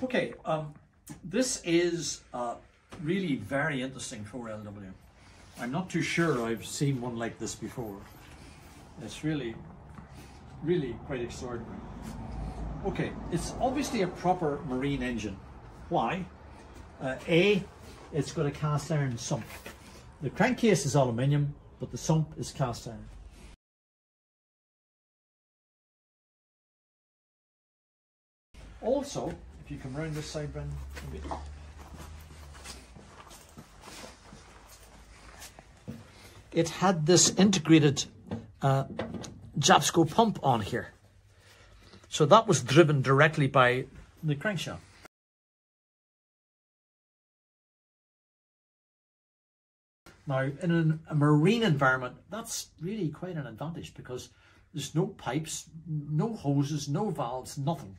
Okay, um, this is uh, really very interesting 4LW. I'm not too sure I've seen one like this before. It's really, really quite extraordinary. Okay, it's obviously a proper marine engine. Why? Uh, a, it's got a cast iron sump. The crankcase is aluminium, but the sump is cast iron. Also, if you come round this side, bit. it had this integrated uh, Jabsco pump on here. So that was driven directly by the crankshaft. Now, in an, a marine environment, that's really quite an advantage because there's no pipes, no hoses, no valves, nothing.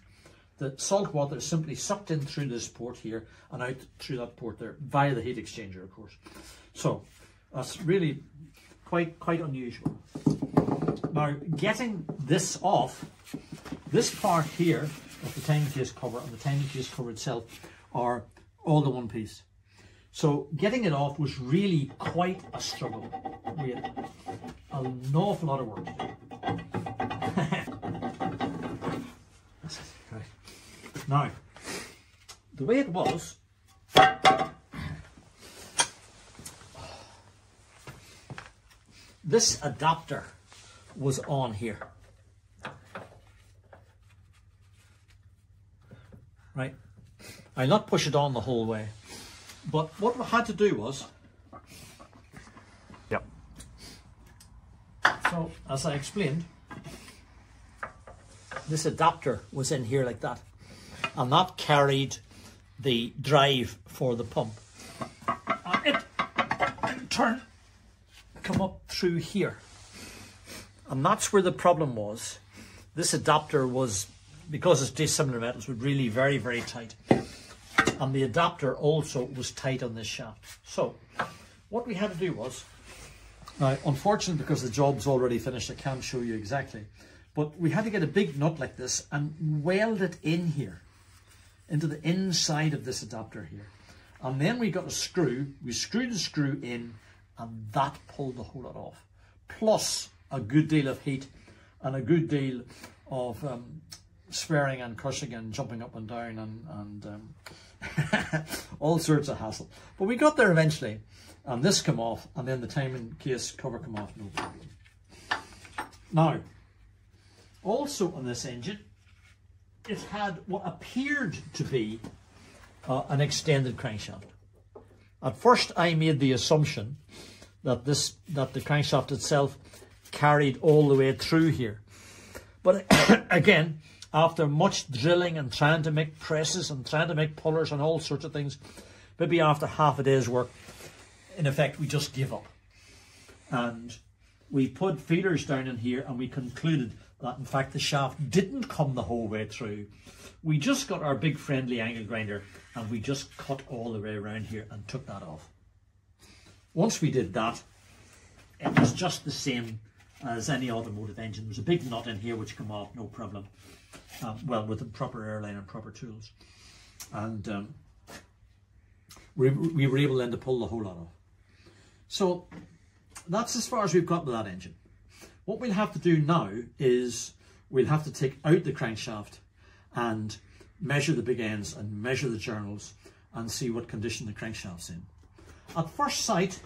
The salt water is simply sucked in through this port here and out through that port there via the heat exchanger, of course. So that's really quite quite unusual. Now, getting this off, this part here of the timing case cover and the timing case cover itself are all the one piece. So getting it off was really quite a struggle. We had an awful lot of work to do. Now, the way it was, this adapter was on here. Right? I'll not push it on the whole way. But what we had to do was, Yep. so as I explained, this adapter was in here like that. And that carried the drive for the pump. And it in turn come up through here. And that's where the problem was. This adapter was, because it's dissimilar metals, was really very, very tight. And the adapter also was tight on this shaft. So what we had to do was, now unfortunately because the job's already finished, I can't show you exactly, but we had to get a big nut like this and weld it in here, into the inside of this adapter here. And then we got a screw, we screwed the screw in and that pulled the whole lot off. Plus a good deal of heat and a good deal of um, swearing and cursing and jumping up and down and, and um, all sorts of hassle. But we got there eventually and this come off and then the timing case cover come off, no problem. Now, also on this engine, it had what appeared to be uh, an extended crankshaft. At first, I made the assumption that this that the crankshaft itself carried all the way through here. But again, after much drilling and trying to make presses and trying to make pullers and all sorts of things, maybe after half a day's work, in effect, we just give up. And we put feeders down in here and we concluded that in fact the shaft didn't come the whole way through. We just got our big friendly angle grinder and we just cut all the way around here and took that off. Once we did that, it was just the same as any automotive engine. There's a big nut in here which come off, no problem. Um, well, with the proper airline and proper tools. And um, we, we were able then to pull the whole lot off. So that's as far as we've got with that engine. What we'll have to do now is we'll have to take out the crankshaft and measure the big ends and measure the journals and see what condition the crankshaft's in. At first sight,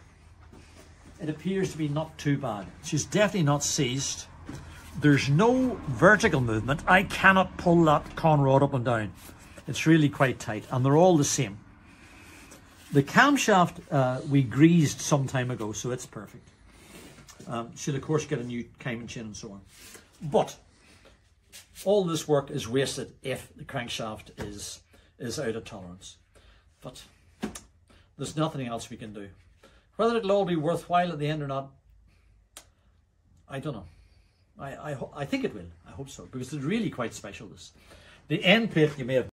it appears to be not too bad. She's definitely not seized. There's no vertical movement. I cannot pull that con rod up and down. It's really quite tight and they're all the same. The camshaft uh, we greased some time ago, so it's perfect. Um, should of course get a new cam chain and so on. But all this work is wasted if the crankshaft is is out of tolerance. But there's nothing else we can do. Whether it'll all be worthwhile at the end or not, I don't know. I, I, I think it will. I hope so because it's really quite special. This, the end plate you may have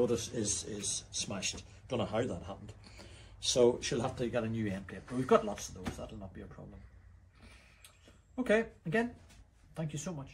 noticed is is smashed. Don't know how that happened. So she'll have to get a new end plate. But we've got lots of those. That'll not be a problem. Okay. Again, thank you so much.